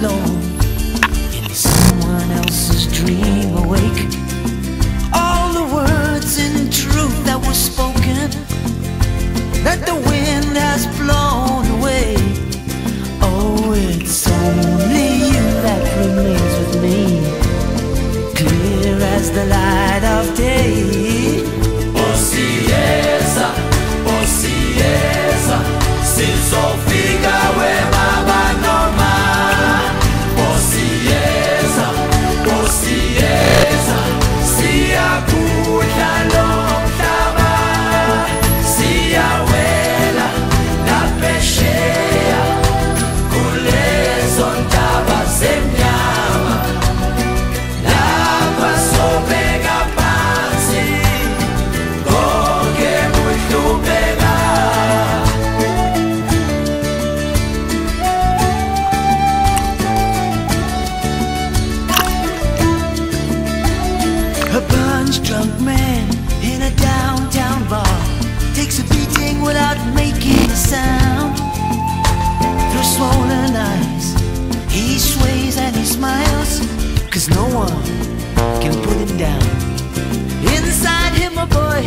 No. horizontal. Smiles, cause no one can put him down. Inside him, a boy